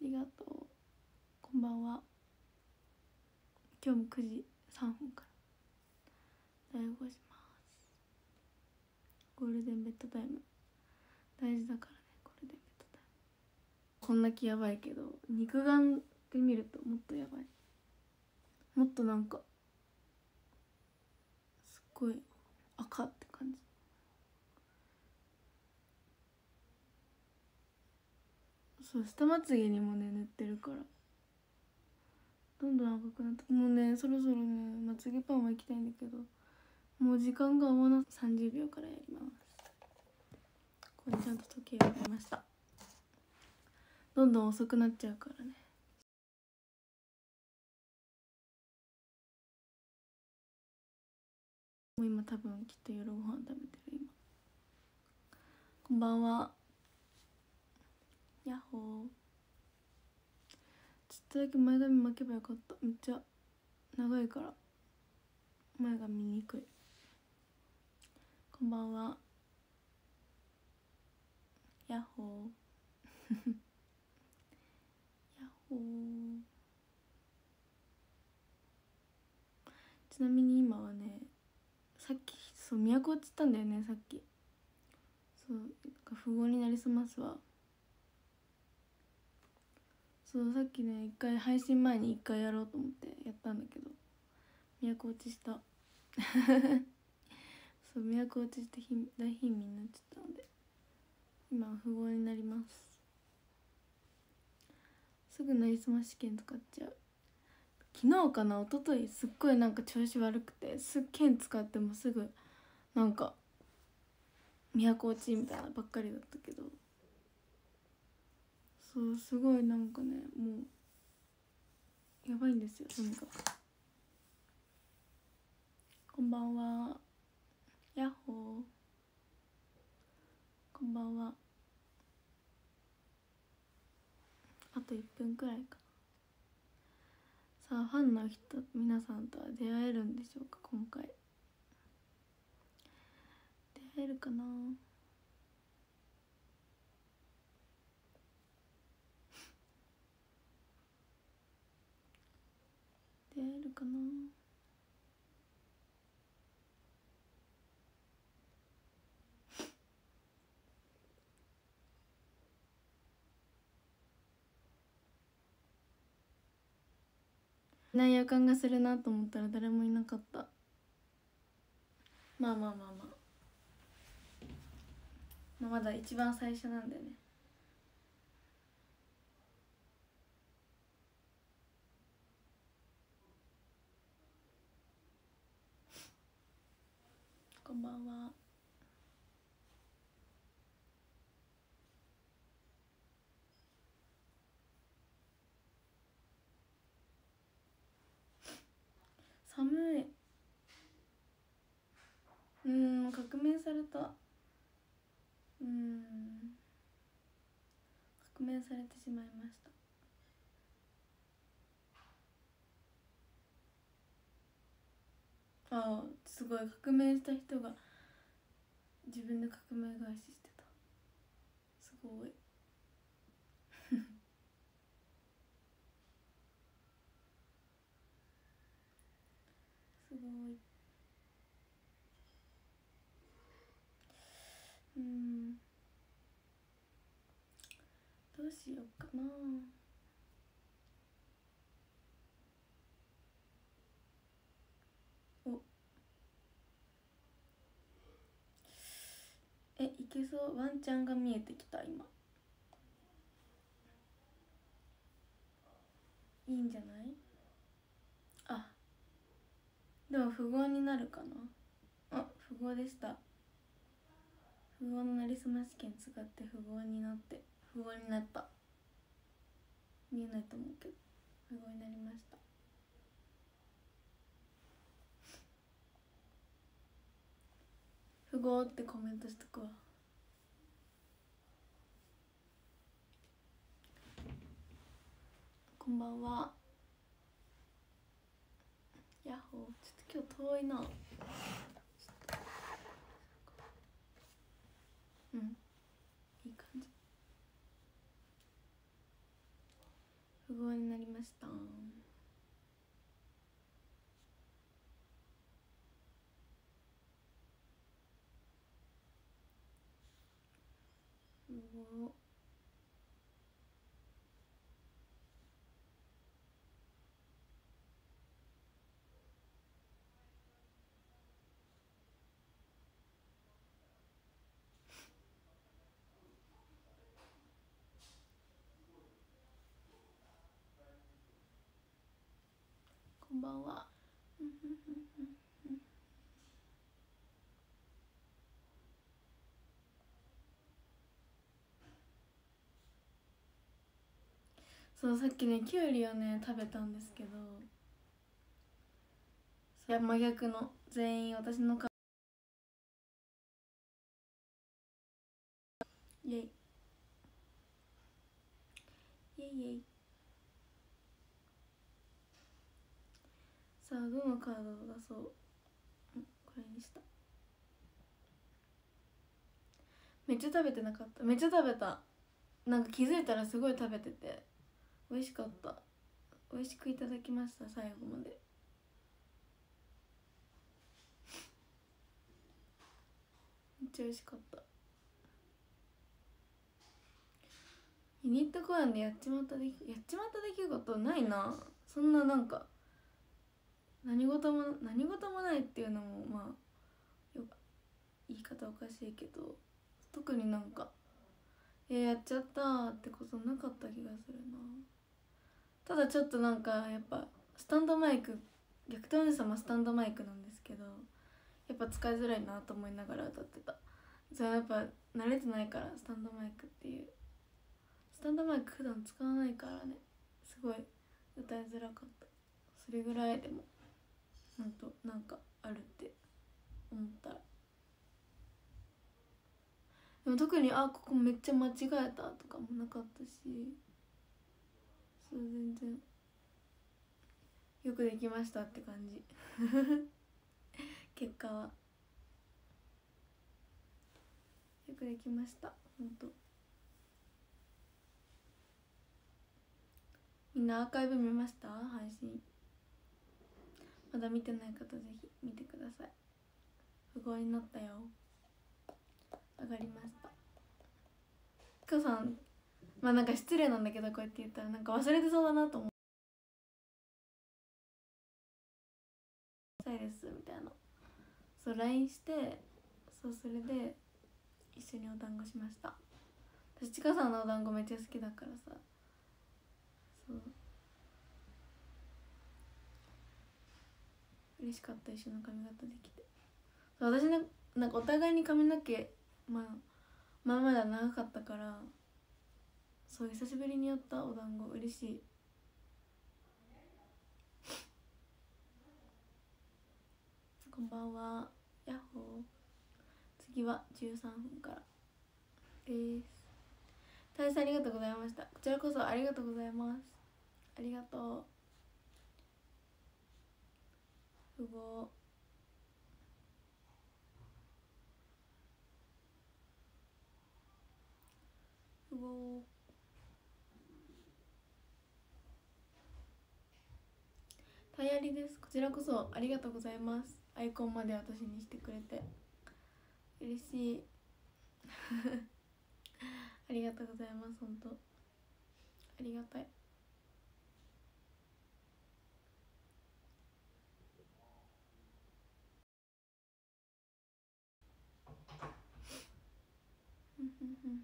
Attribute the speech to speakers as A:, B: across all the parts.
A: りがとう。こんばんは。今日も9時3分からライブします。ゴールデンベッドタイム。大事だからねゴールデンベッドタイム。こんだけやばいけど肉眼で見るともっとやばい。もっとなんかすっごい赤って感じそう下まつげにもね塗ってるから。どんどん赤くなってもうねそろそろねまつげパーマ行きたいんだけどもう時間が合わな30秒からやります。これちゃんと時計が出ました。どんどん遅くなっちゃうからね。もう今多分きっと夜ご飯食べてる今。こんばんは。やっほー。ちょっとだけ前髪巻けばよかった。めっちゃ長いから。前髪にくい。こんばんは。やっほー。やっほー。ちなみに今はねさっきそう都落ちたんだよねさっき。そうなんか富豪になりすますわ。そうさっきね一回配信前に一回やろうと思ってやったんだけど都落ちした。そう都落ちして大貧民になっちゃったので今は富豪になります。すぐなりすまし試験使っちゃう。昨日かな一昨日すっごいなんか調子悪くてすっ剣使ってもすぐなんか都落ちみたいなばっかりだったけどそうすごいなんかねもうやばいんですよとにかく。こんばんは。やっほー。こんばんは。あと1分くらいか。さあファンの人皆さんとは出会えるんでしょうか今回。出会えるかな？出会えるかな？ない予感がするなと思ったら誰もいなかった。まあまあまあまあ。まあまだ一番最初なんだよね。こんばんは。寒い。うん革命された。うん。革命されてしまいました。あすごい革命した人が自分で革命返ししてた。すごい。すごい。うん。どうしようかなおえいけそう。ワンちゃんが見えてきた今。いいんじゃない？あ。でも富豪になるかな？あ富豪でした。富豪のなりすまし券使って富豪になって。富豪になった。見えないと思うけど。富豪になりました。富豪ってコメントしとくわ。こんばんは。ヤッホー。ちょっと今日遠いな。うん。いい感じ。不合になりました不合こんばんは。そうさっきねきゅうりをね食べたんですけど。いや真逆の全員私の顔イェイ。イェイイェイ。さあどのカードを出そうこれにした。めっちゃ食べてなかった。めっちゃ食べた。なんか気づいたらすごい食べてて。美味しかった。美味しくいただきました最後まで。めっちゃ美味しかった。ユニット公演でやっちまった出来やっちまった出来事ないな。そんななんか何事も何事もないっていうのもまあ言い方おかしいけど特になんか「えやっちゃった」ってことなかった気がするな。ただちょっとなんかやっぱスタンドマイク逆転おじさまスタンドマイクなんですけどやっぱ使いづらいなと思いながら歌ってた。それやっぱ慣れてないからスタンドマイクっていう。スタンドマイク普段使わないからね。すごい歌いづらかった。それぐらいでも。ほんとなんかあるって思った。らでも特にあここめっちゃ間違えたとかもなかったし。そう全然よくできましたって感じ。結果は。よくできました。ほんとみんなアーカイブ見ました？配信。まだ見てない方ぜひ見てください。不合になったよ。上がりました。きこさんまあなんか失礼なんだけどこうやって言ったらなんか忘れてそうだなと思う。したいですみたいな。そう LINE してそうそれで一緒にお団子しました。私ちかさんのお団子めっちゃ好きだからさそう嬉しかった一緒の髪型できて。私ねなんかお互いに髪の毛まあまあまだ長かったからそう久しぶりにやったお団子嬉しい。こんばんは。やっほー。次は13分から。です。大佐ありがとうございました。こちらこそありがとうございます。ありがとう。すごすごタイヤリです。こちらこそありがとうございます。アイコンまで私にしてくれて。嬉しい。ありがとうございます本当。ありがたい。こ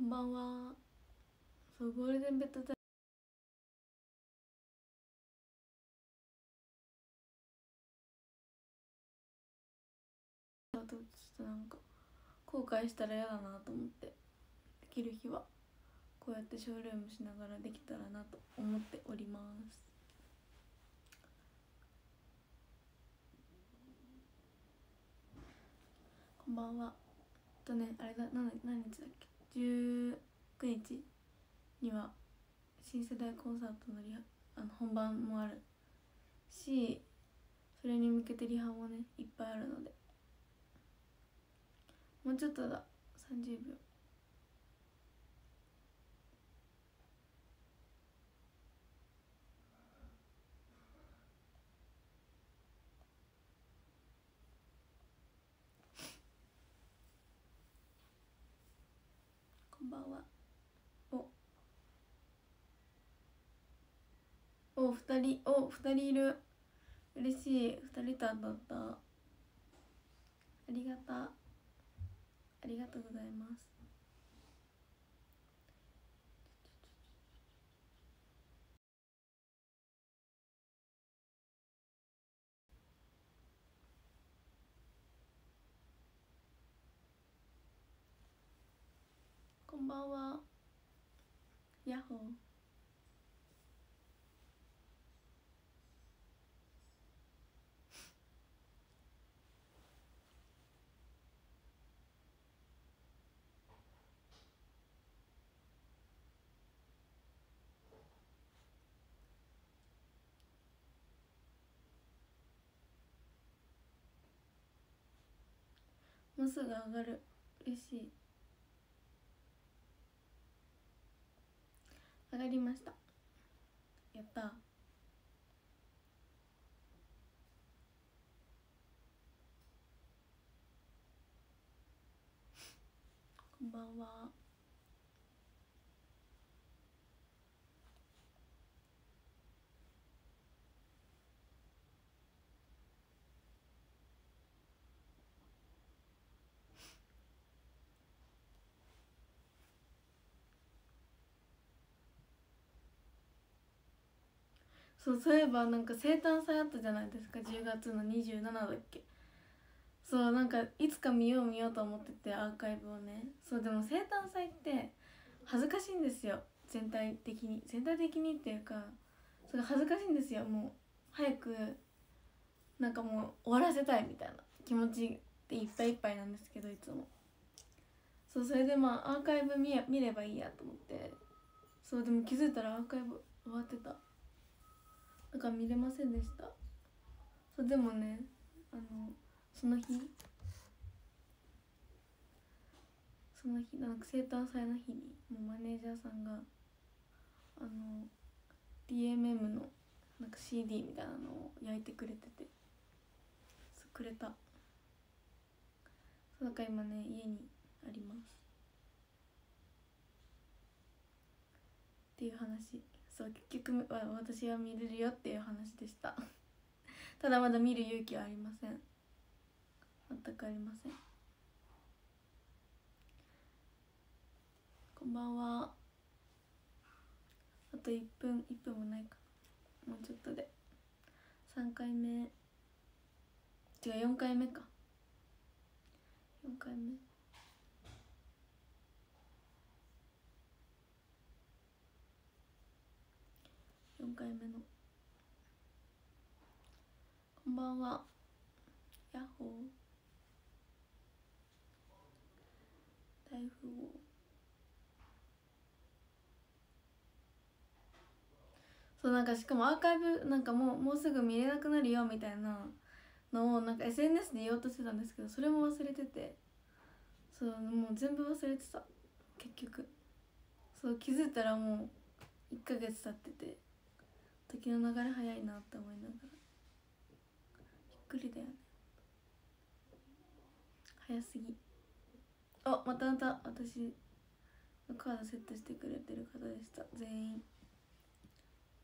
A: んばんは。そうゴールデンベッドタイム。ちょっとなんか後悔したら嫌だなと思って。できる日はこうやってショールームしながらできたらなと思っております。んばんは。とねあれだ何何日だっけ？19日には新世代コンサートのリハあの本番もあるしそれに向けてリハもねいっぱいあるので。もうちょっとだ。30秒。お二人お二人いる。嬉しい。二人と当たった。ありがた。ありがとうございます。こんばんは。ヤッホー。もうすぐ上がる。嬉しい。上がりました。やったこんばんはそうそういえばなんか生誕祭あったじゃないですか。10月の27だっけ。そうなんかいつか見よう見ようと思っててアーカイブをね。そうでも生誕祭って恥ずかしいんですよ。全体的に。全体的にっていうかそれ恥ずかしいんですよ。もう早くなんかもう終わらせたいみたいな。気持ちでいっぱいいっぱいなんですけどいつも。そうそれでまあアーカイブ見見ればいいやと思って。そうでも気づいたらアーカイブ終わってた。だから見れませんでした？そうでもねあのその日その日なんか生誕祭の日にもうマネージャーさんがあの DMM のなんか CD みたいなのを焼いてくれててそうくれた。そうだから今ね家にあります。っていう話。そう結局は私は見れるよっていう話でした。ただまだ見る勇気はありません。全くありません。こんばんは。あと1分1分もないか。もうちょっとで。3回目。違う4回目か。4回目。4回目の。こんばんは。ヤッホー。大富豪。そうなんかしかもアーカイブなんかもうもうすぐ見れなくなるよみたいなのをなんか SNS で言おうとしてたんですけどそれも忘れてて。そうもう全部忘れてた。結局。そう気づいたらもう1ヶ月経ってて。時の流れ早いなって思いながら。びっくりだよね。早すぎ。あまたまた。私のカードセットしてくれてる方でした。全員。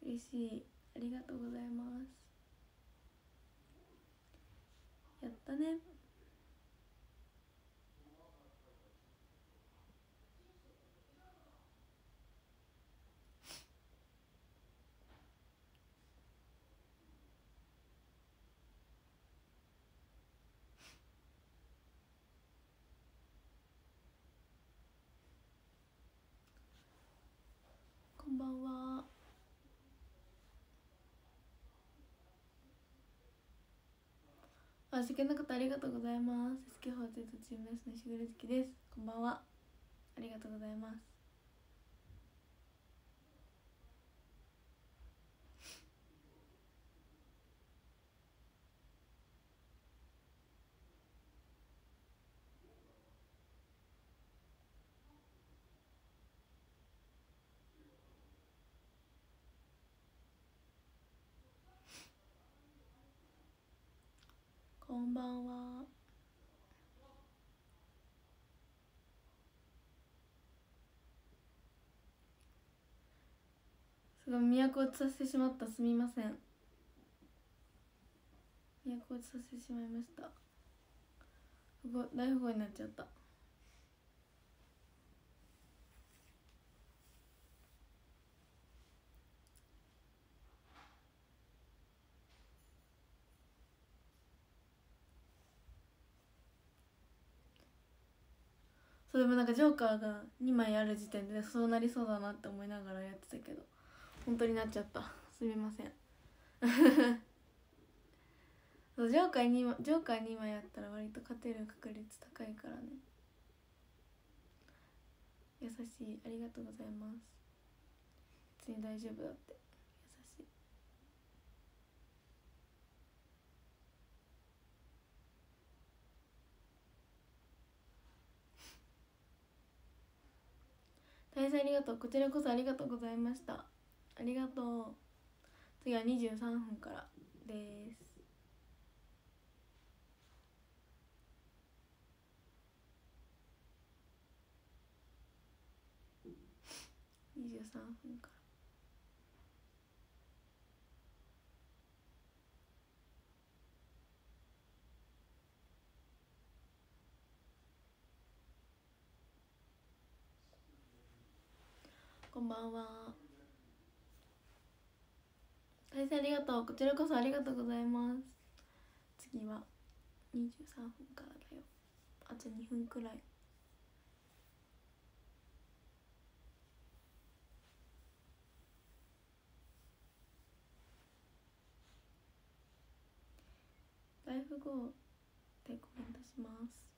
A: 嬉しい。ありがとうございます。やったねこんばんはあ、世間の方ありがとうございます。SK48 チーム S のしぐるずきです。こんばんは。ありがとうございます。んばんは。すごい都落ちさせてしまった。すみません。都落ちさせてしまいました。すごい大富豪になっちゃった。でもなんかジョーカーが2枚ある時点でそうなりそうだなって思いながらやってたけど本当になっちゃった。すみません。ジョーカー2ジョーカー2枚やったら割と勝てる確率高いからね。優しい。ありがとうございます。別に大丈夫だって優しいさんありがとう。こちらこそありがとうございました。ありがとう。次は23分からです。23分かんばんは。大変ありがとう。こちらこそありがとうございます。次は23分からだよ。あと2分くらい。ライフゴーでコメントします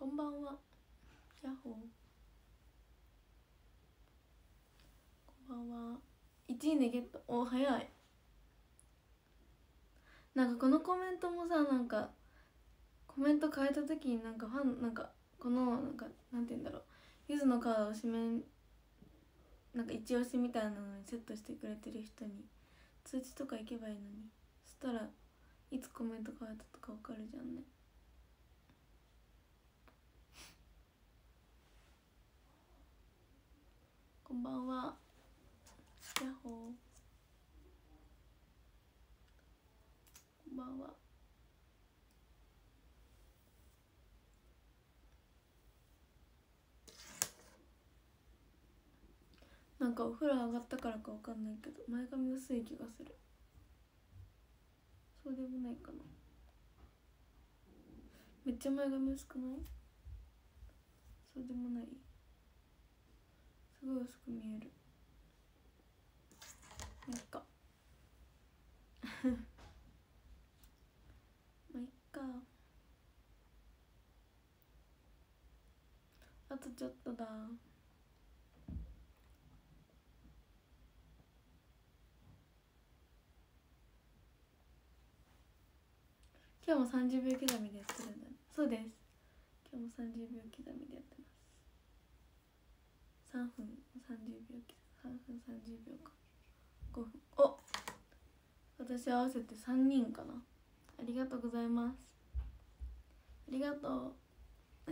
A: こんばんは。ヤッホー。こんばんは。1位ねゲット。お早い。なんかこのコメントもさなんかコメント変えた時になんかファンなんかこのなんかなんて言うんだろう。ゆずのカードを指名なんか一押しみたいなのにセットしてくれてる人に通知とか行けばいいのに。そしたらいつコメント変えたとかわかるじゃんね。こんばんは。ヤッホ。ーこんばんは。なんかお風呂上がったからかわかんないけど前髪薄い気がする。そうでもないかな。めっちゃ前髪薄くない？そうでもない。すごい薄く見える。まあいっか。まあいっか。あとちょっとだ。今日も30秒刻みでやってるんだね。そうです。今日も30秒刻みでやって3分30秒3分30秒か。5分。お私合わせて3人かな。ありがとうございます。ありがとう。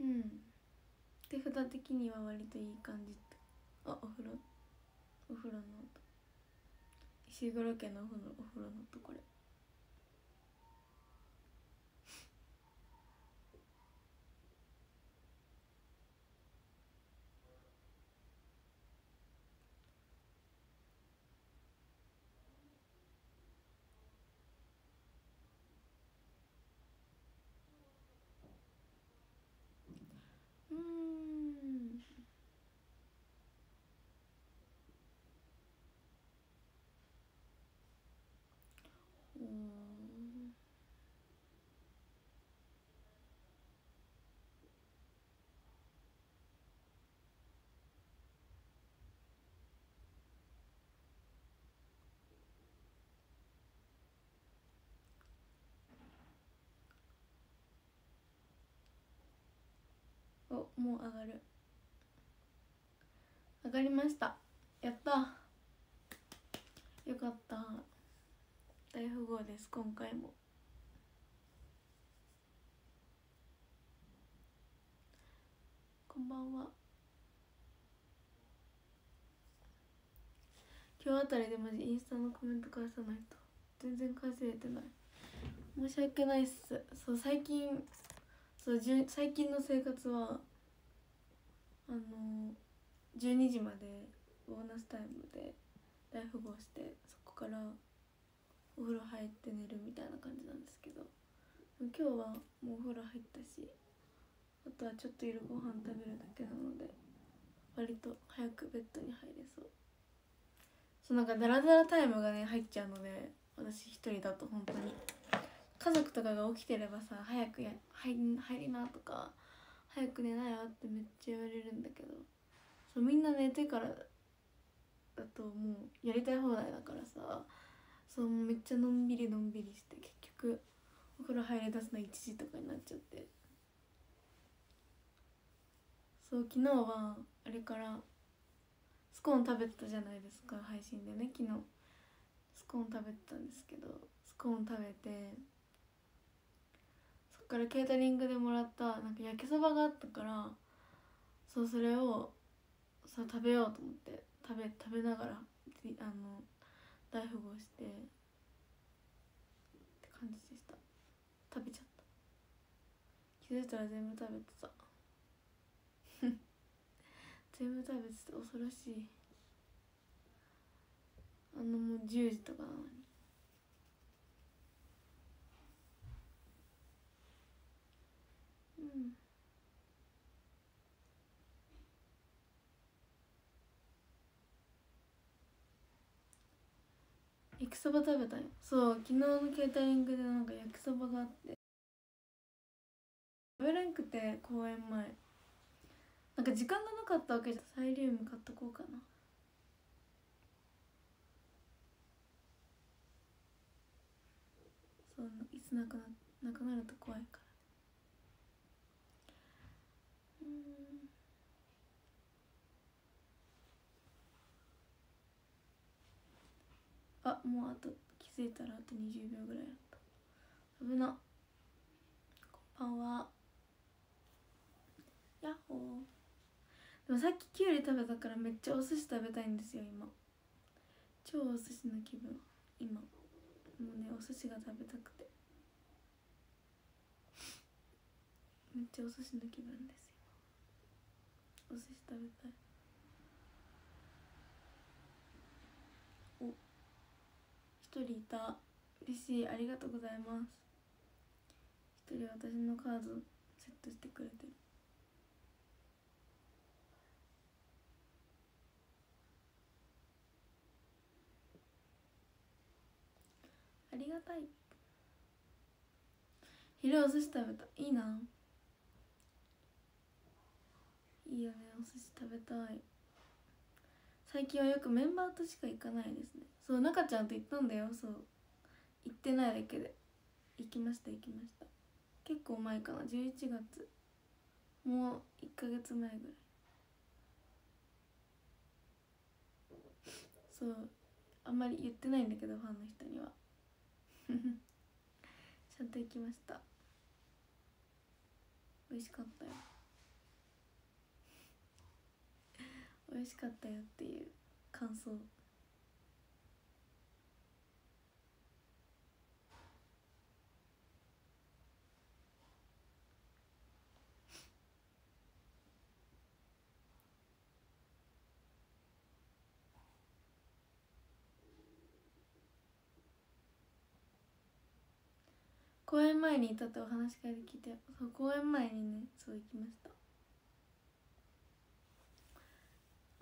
A: うん。手札的には割といい感じって。あお風呂。お風呂の。石黒家のお風呂お風呂のところ。もう上がる。上がりました。やった。よかった。大富豪です今回も。こんばんは。今日あたりでマジインスタのコメント返さないと。全然返せれてない。申し訳ないっす。そう最近そう最近の生活はあの12時までボーナスタイムで大富豪してそこからお風呂入って寝るみたいな感じなんですけど今日はもうお風呂入ったしあとはちょっと夜ご飯食べるだけなので割と早くベッドに入れそう。そうなんかダラダラタイムがね入っちゃうので私一人だと本当に。家族とかが起きてればさ早くや入入りなとか早く寝なよってめっちゃ言われるんだけどそうみんな寝てからだともうやりたい放題だからさそうめっちゃのんびりのんびりして結局お風呂入り出すの1時とかになっちゃって。そう昨日はあれからスコーン食べてたじゃないですか配信でね。昨日スコーン食べてたんですけどスコーン食べてからケータリングでもらったなんか焼きそばがあったからそうそれをさ食べようと思って食べ食べながらあの大富豪してって感じでした。食べちゃった。気づいたら全部食べてた。全部食べてて恐ろしい。あのもう10時とかなのにうん焼きそば食べたよ。そう昨日のケータリングでなんか焼きそばがあって。食べれんくて公演前。なんか時間がなかったわけじゃサイリウム買っとこうかな。そういつなくななくなると怖いから。あもうあと気づいたらあと20秒ぐらいだった。危な。こんばんは。やっほー。でもさっききゅうり食べたからめっちゃお寿司食べたいんですよ今。超お寿司の気分。今。もうねお寿司が食べたくて。めっちゃお寿司の気分です今お寿司食べたいお一人いた。嬉しい。ありがとうございます。一人私のカードセットしてくれてる。ありがたい。昼お寿司食べた。いいな。いいよね。お寿司食べたい。最近はよくメンバーとしか行かないですね。そう中ちゃんと行ったんだよ。そう。行ってないだけで。行きました行きました。結構前かな。11月。もう1ヶ月前ぐらい。そう。あんまり言ってないんだけどファンの人には。ちゃんと行きました。美味しかったよ。美味しかったよっていう感想。公演前にいたってお話し会で聞いてそう公演前にねそう行きました。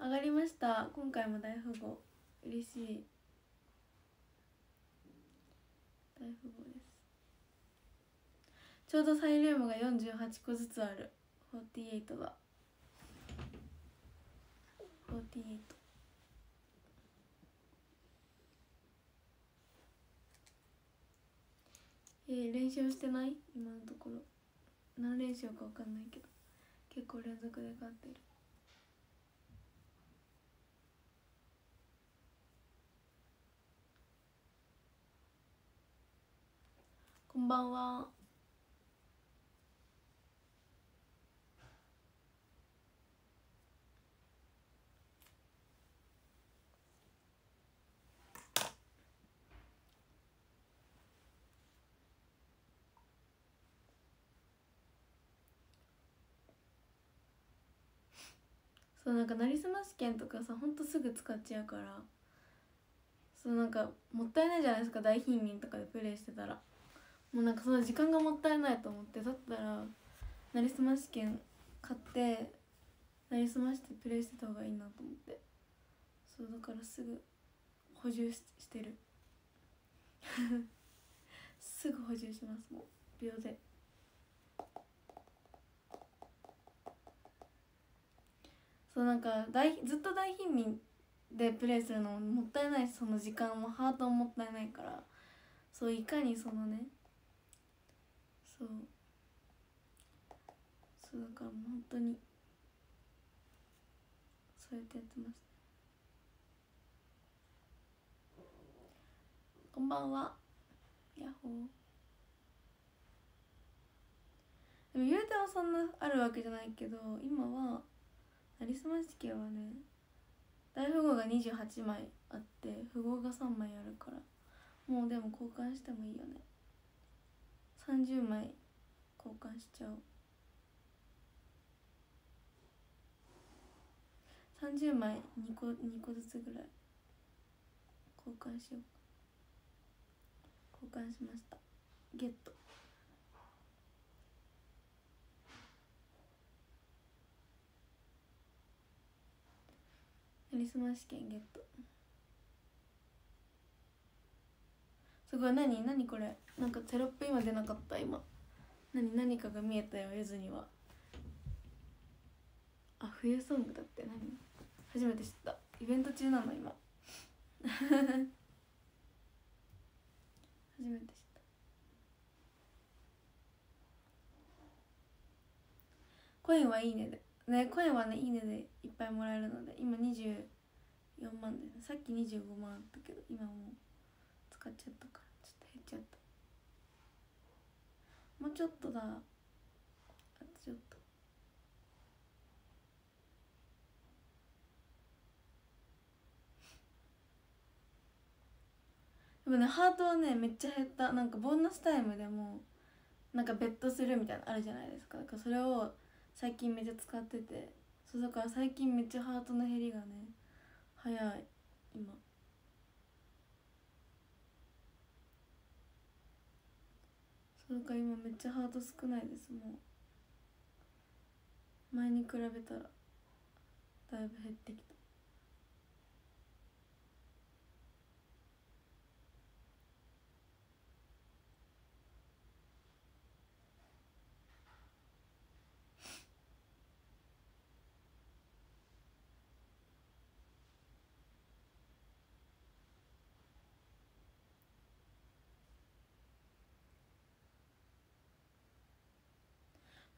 A: 上がりました。今回も大富豪。嬉しい。大富豪です。ちょうどサイリウムが48個ずつある。48が48えー、練習してない？今のところ。何練習か分かんないけど。結構連続で勝ってる。こんばんは。そうなんかなりすま試験とかさほんとすぐ使っちゃうから。そうなんかもったいないじゃないですか大貧民とかでプレイしてたら。もうなんかその時間がもったいないと思ってだったらなりすま試験買ってなりすましてプレイしてた方がいいなと思って。そうだからすぐ補充ししてる。すぐ補充しますもう。秒で。そうなんか大ずっと大貧民でプレイするのももったいないしその時間もハートももったいないからそういかにそのねそう。そうだからもう本当に。そうやってやってます。こんばんは。ヤッホー。でも言うてはそんなあるわけじゃないけど今はなりすまし系はね大富豪が28枚あって富豪が3枚あるから。もうでも交換してもいいよね。30枚交換しちゃおう。30枚2個 ,2 個ずつぐらい交換しよう。交換しました。ゲット。カリスマ試験ゲット。すごい何何これ。なんかテロップ今出なかった今。何何かが見えたよゆずには。あ冬ソングだって。何？初めて知った。イベント中なの今。初めて知った。コインはいいねで。ねコインはねいいねでいっぱいもらえるので今24万で、さっき25万あったけど今もう使っちゃったから。ちょっと減っちゃった。もうちょっとだ。あとちょっと。でもねハートはねめっちゃ減った。なんかボーナスタイムでもなんかベッドするみたいなのあるじゃないですか。だからそれを最近めっちゃ使ってて。そうだから最近めっちゃハートの減りがね早い。今。なんか今めっちゃハート少ないですもう。前に比べたら。だいぶ減ってきた。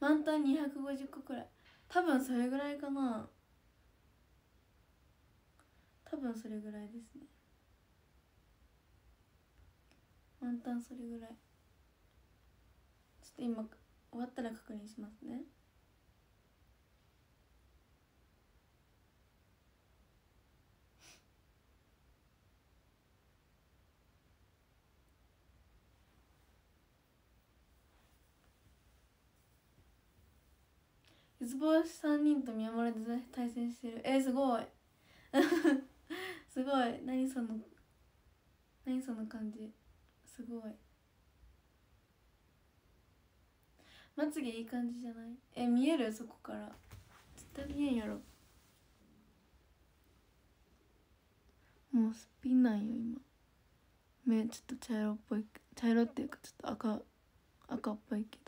A: 満タン250個くらい。多分それぐらいかな。多分それぐらいですね。満タンそれぐらい。ちょっと今終わったら確認しますね。ズボス3人と宮村で対戦してる。えー、すごい。すごい。何その何その感じ。すごい。まつげいい感じじゃない？え見える？そこから。絶対見えんやろ。もうすっぴんなんよ今。目ちょっと茶色っぽい。茶色っていうかちょっと赤赤っぽいけど。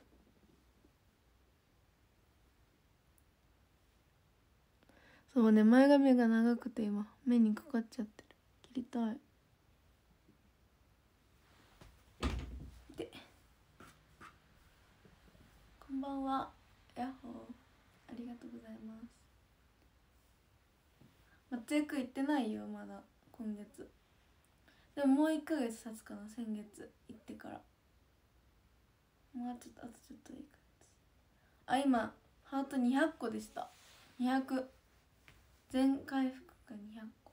A: そうね前髪が長くて今目にかかっちゃってる。切りたい。でこんばんは。ヤッホー。ありがとうございます。松江区行ってないよまだ。今月。でももう1ヶ月経つかな先月。行ってから。もうちょっとあとちょっとで1ヶ月あ今ハート200個でした。200全回復が200個。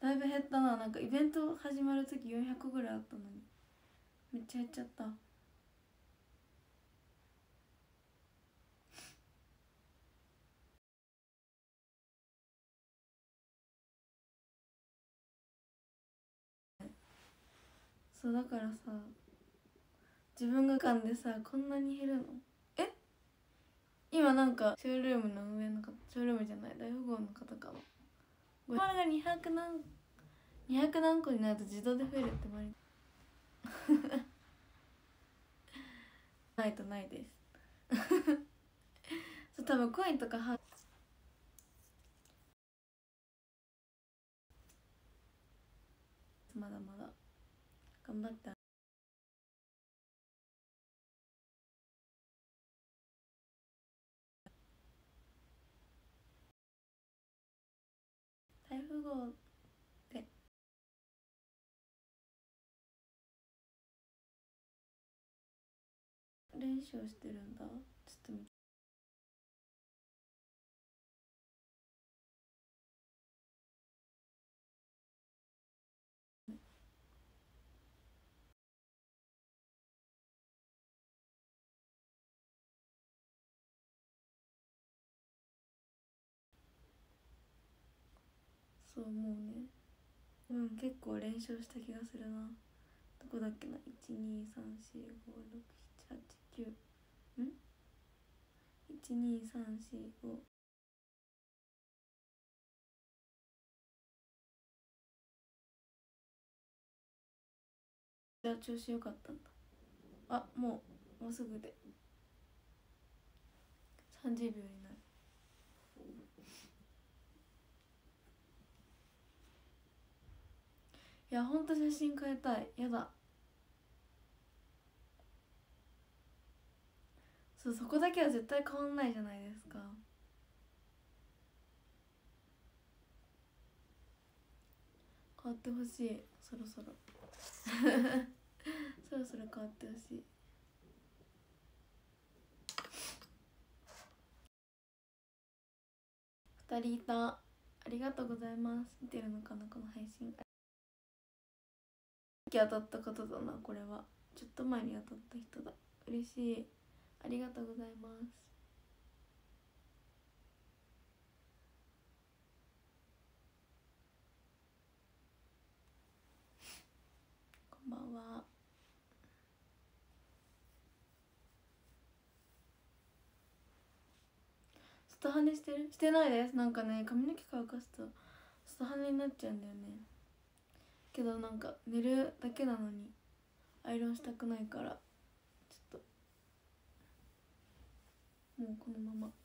A: だいぶ減ったな。なんかイベント始まる時400個ぐらいあったのに。めっちゃ減っちゃった。そうだからさ自分が噛んでさこんなに減るの？今なんかショールームの上の方ショールームじゃない大富豪の方かなこれが200何200何個になると自動で増えるってまりないとないです そう多分コインとかはまだまだ。頑張って大富豪で練習をしてるんだ。そうね。うん結構練習した気がするな。どこだっけな？123456789ん ?12345 じゃあ調子良かったんだ。あもうもうすぐで。30秒になる。いやほんと写真変えたい。やだ。そうそこだけは絶対変わんないじゃないですか。変わってほしい。そろそろ。そろそろ変わってほしい。二人いた。ありがとうございます。見てるのかなこの配信。当たった方だなこれは。ちょっと前に当たった人だ。嬉しい。ありがとうございます。こんばんは。スタハネしてる？してないです。なんかね髪の毛乾かすとスタハネになっちゃうんだよね。けどなんか寝るだけなのにアイロンしたくないからちょっともうこのまま。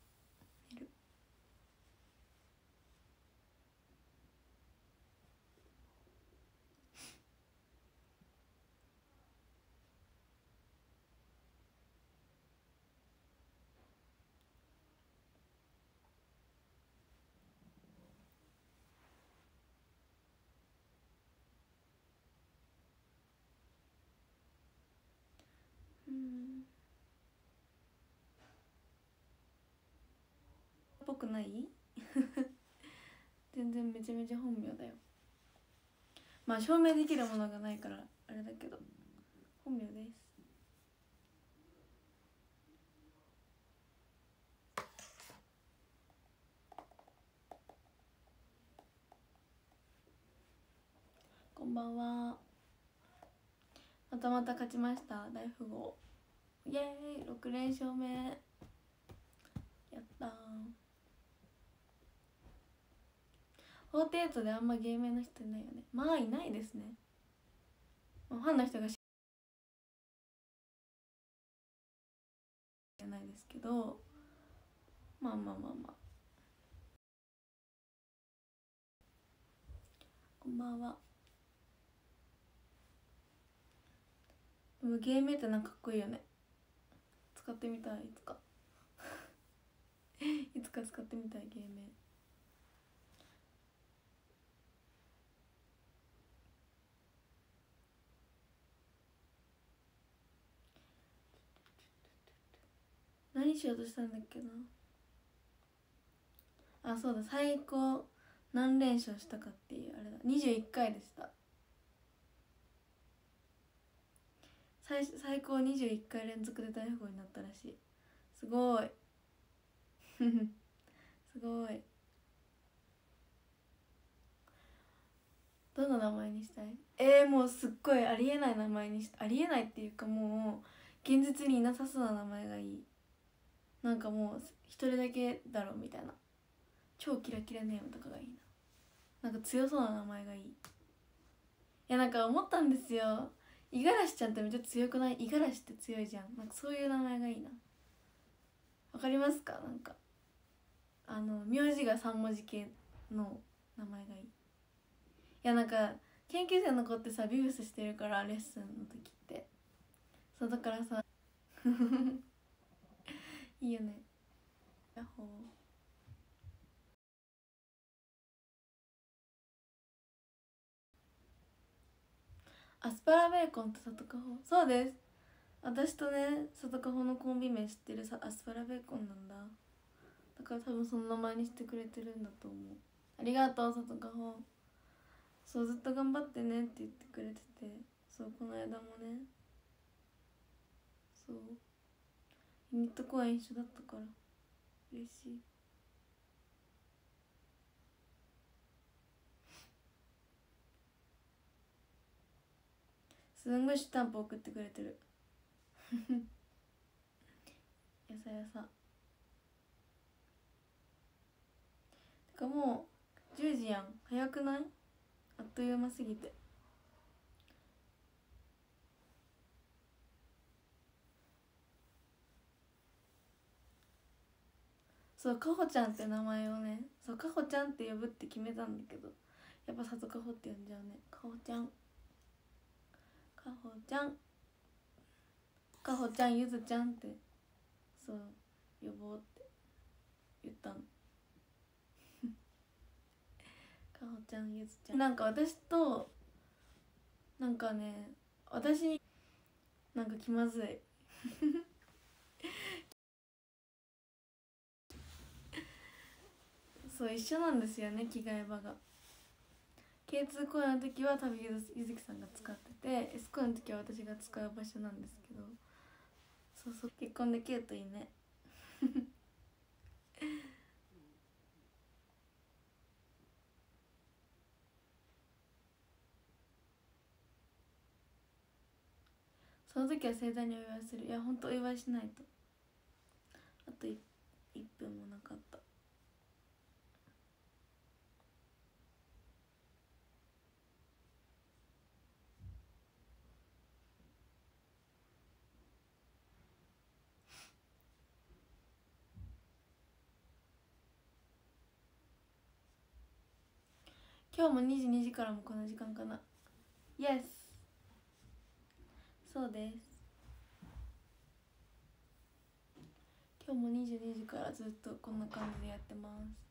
A: ぽくない？全然めちゃめちゃ本名だよ。まあ証明できるものがないからあれだけど。本名です。こんばんは。またまた勝ちました。大富豪。イエーイ6連勝目。やったー。48であんま芸名の人いないよね。まあいないですね。ファンの人が知じゃないですけど。まあまあまあまあ。こんばんは。でも芸名ってなんかかっこいいよね。使ってみたいいつか。いつか使ってみたい芸名。何しようとしたんだっけな。あそうだ。最高何連勝したかっていうあれだ。21回でした。最最高21回連続で大富豪になったらしい。すごい。すごい。どの名前にしたい？えー、もうすっごいありえない名前にしありえないっていうかもう現実にいなさそうな名前がいい。なんかもう一人だけだろみたいな。超キラキラネームとかがいいな。なんか強そうな名前がいい。いやなんか思ったんですよ。五十嵐ちゃんってめっちゃ強くない？五十嵐って強いじゃん。なんかそういう名前がいいな。わかりますか？なんか。あの名字が3文字系の名前がいい。いやなんか研究生の子ってさビブスしてるからレッスンの時って。そうだからさいいよね。ヤッホー。アスパラベーコンと里カホ。そうです。私とね里カホのコンビ名知ってるさアスパラベーコンなんだ。だから多分その名前にしてくれてるんだと思う。ありがとう里カホ。そうずっと頑張ってねって言ってくれてて。そうこの間もね。そう。ユニット公演一緒だったから。嬉しい。すんごいスタンプ送ってくれてる。やさやさ。てかもう10時やん。早くない？あっという間すぎて。そうかほちゃんって名前をねそうかほちゃんって呼ぶって決めたんだけどやっぱ里かほって呼んじゃうね。かほちゃん。かほちゃん。かほちゃんゆずちゃんって。そう呼ぼうって。言ったの。かほちゃんゆずちゃん。なんか私となんかね私になんか気まずい。そう一緒なんですよね着替え場が。K2 公演の時は多分ゆずきさんが使ってて S 公演の時は私が使う場所なんですけどそうそう結婚できるといいね。その時は盛大にお祝いする。いやほんとお祝いしないと。あと 1, 1分もなかった。今日も22時からもこの時間かな。Yes そうです。今日も22時からずっとこんな感じでやってます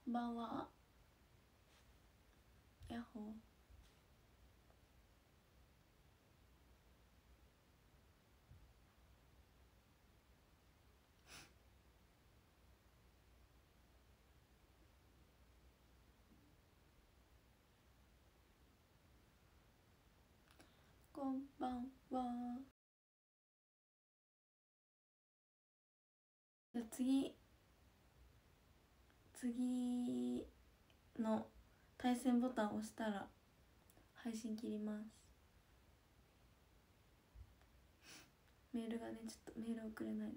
A: こんばんは。やっほーこんばんは。じゃ次。次の対戦ボタンを押したら配信切ります。メールがねちょっとメール送れないので。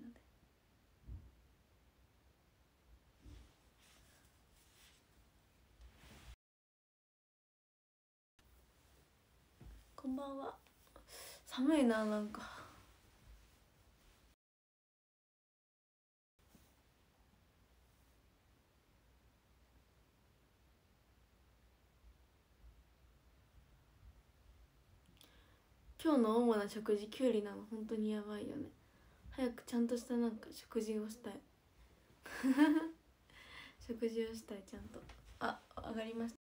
A: こんばんは。寒いななんか。今日の主な食事きゅうりなの。本当にやばいよね。早くちゃんとしたなんか食事をしたい。食事をしたいちゃんと。あ上がりました。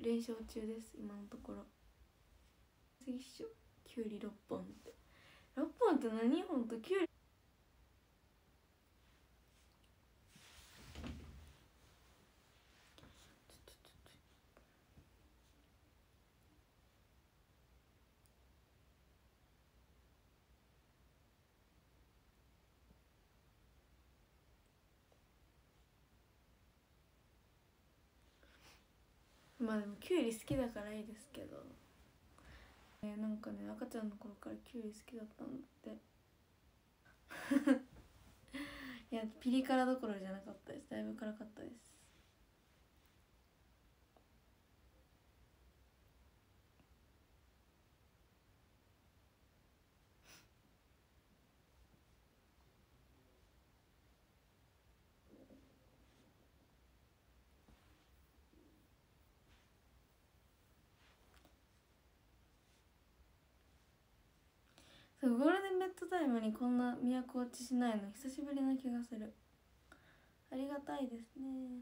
A: 連勝中です今のところ。次っしょ。きゅうり6本って。6本って何？ほんときゅうりまあでもきゅうり好きだからいいですけど。えなんかね赤ちゃんの頃からきゅうり好きだったんだって。いやピリ辛どころじゃなかったです。だいぶ辛かったです。ゴールデンベッドタイムにこんな都落ちしないの久しぶりな気がする。ありがたいですね。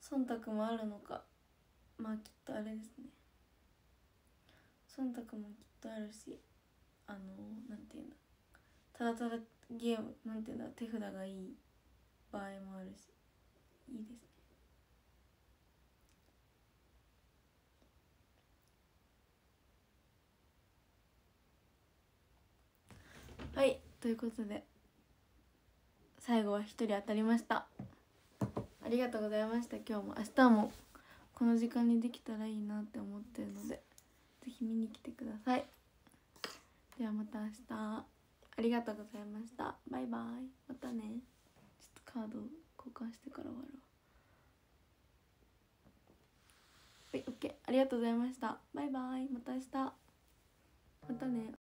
A: 忖度もあるのか。まあきっとあれですね。忖度もきっとあるしあのなんていうんだ。ただただゲームなんていうんだ手札がいい場合もあるしいいですね。はいということで最後は一人当たりました。ありがとうございました。今日も明日もこの時間にできたらいいなって思ってるのでぜひ見に来てください。ではまた明日。ありがとうございました。バイバイ。またね。ちょっとカード交換してから終わるわ。はい OK ありがとうございました。バイバイ。また明日。またね。